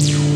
you